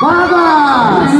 Vagas!